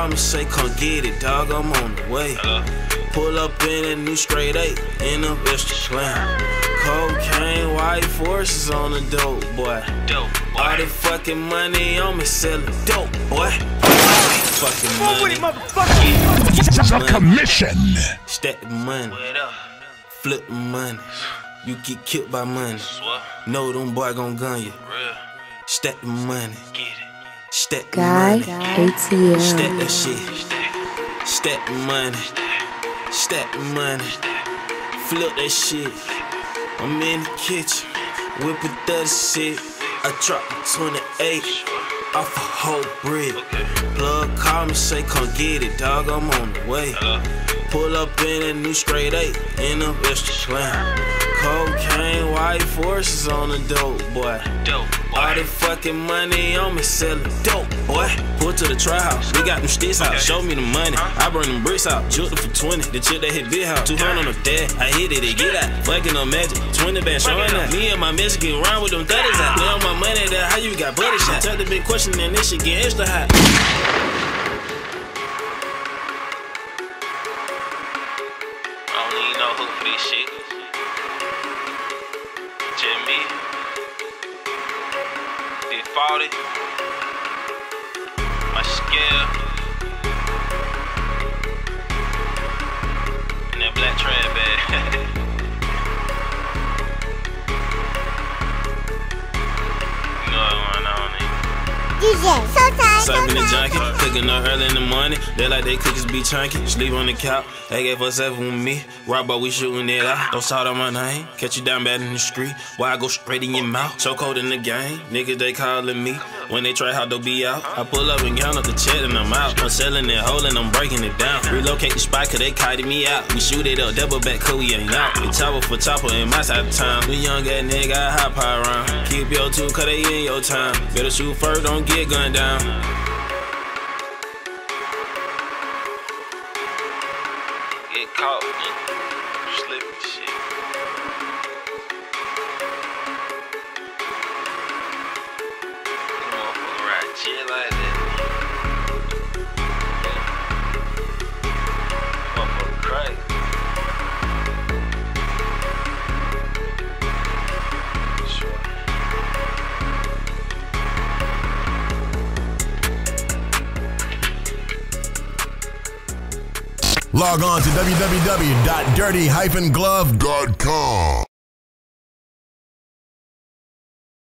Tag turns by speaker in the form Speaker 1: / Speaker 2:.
Speaker 1: call me, say come get it, dog. I'm on the way. Pull up in a new straight eight in a extra plan. Cocaine, white forces on the dope, boy.
Speaker 2: Dope,
Speaker 1: All the fucking money on me selling dope, boy. Fucking money.
Speaker 3: The commission.
Speaker 1: Stack the money,
Speaker 2: Wait up.
Speaker 1: flip the money. You get killed by money.
Speaker 2: Swear.
Speaker 1: Know them boy gon' gun you.
Speaker 2: Real.
Speaker 1: Stack the money,
Speaker 2: Get it.
Speaker 1: The
Speaker 4: Guy
Speaker 1: money.
Speaker 4: ATL.
Speaker 1: that shit. The money. The money. Flip that shit. I'm in the kitchen. Whipping 36. I dropped 28 off a whole brick. Plug call me, say come get it, dog. I'm on the way. Uh-huh. Pull up in a new straight eight in a extra plan. Cocaine, white forces on the dope, boy.
Speaker 2: Dope.
Speaker 1: All the fucking money on me selling dope, boy. Pull to the try house, we got them sticks out. Show me the money, uh-huh. I bring them bricks out. Juked for 20, the chick that hit big house. 200 on the dead, I hit it, they get out. Fucking no magic, 20 band showing up. Me and my music get around with them 30s out. Lay on my money how you got buddy shot? Tell the big question and this shit get extra hot.
Speaker 2: No hook for this shit. Jimmy. Did 40. My scale.
Speaker 5: Showtime,
Speaker 1: Serving the junkie, cooking up early in the morning. They like they cookies be chunky. Sleep on the couch, they gave us seven with me. Rob we shooting it out. Don't shout out my name. Catch you down bad in the street. Why I go straight in your mouth? So cold in the game. Niggas they calling me. When they try how they'll be out. I pull up and count up the check and I'm out. I'm selling it whole and I'm breaking it down. Relocate the spot cause they kited me out. We shoot it up, double back, cool, we ain't out. We chopper for chopper in my side of town. We young ass nigga, high power around. Keep your two cause they in your time. Better shoot first, don't get gunned down.
Speaker 2: Get caught. Slipping shit.
Speaker 6: Log on to www.dirty-glove.com.